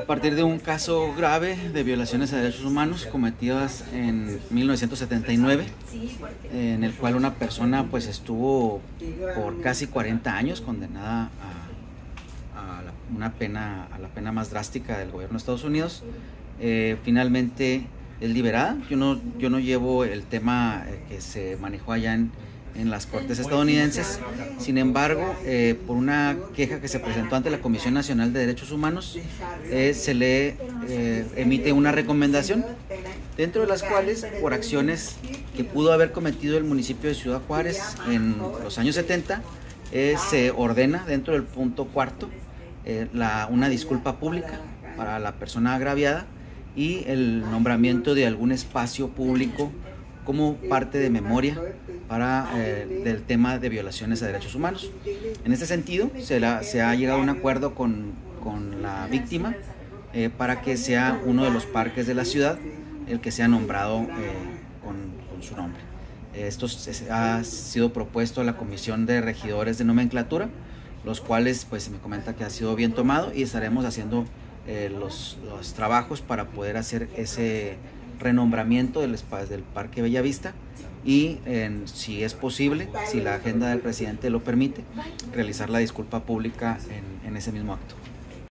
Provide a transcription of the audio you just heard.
a partir de un caso grave de violaciones a derechos humanos cometidas en 1979, en el cual una persona pues estuvo por casi 40 años condenada a, una pena, a la pena más drástica del gobierno de Estados Unidos. Eh, finalmente es liberada. Yo no, yo no llevo el tema eh, que se manejó allá en, en las Cortes estadounidenses. Sin embargo, eh, por una queja que se presentó ante la Comisión Nacional de Derechos Humanos, eh, se le eh, emite una recomendación, dentro de las cuales, por acciones que pudo haber cometido el municipio de Ciudad Juárez en los años 70, se ordena dentro del punto cuarto la, una disculpa pública para la persona agraviada y el nombramiento de algún espacio público como parte de memoria para eh, del tema de violaciones a derechos humanos. En este sentido, se, se ha llegado a un acuerdo con, con la víctima eh, para que sea uno de los parques de la ciudad el que sea nombrado eh, con, su nombre. Esto ha sido propuesto a la Comisión de Regidores de Nomenclatura, los cuales pues se me comenta que ha sido bien tomado y estaremos haciendo los, los trabajos para poder hacer ese renombramiento del, del Parque Bellavista y si es posible, si la agenda del presidente lo permite, realizar la disculpa pública en ese mismo acto.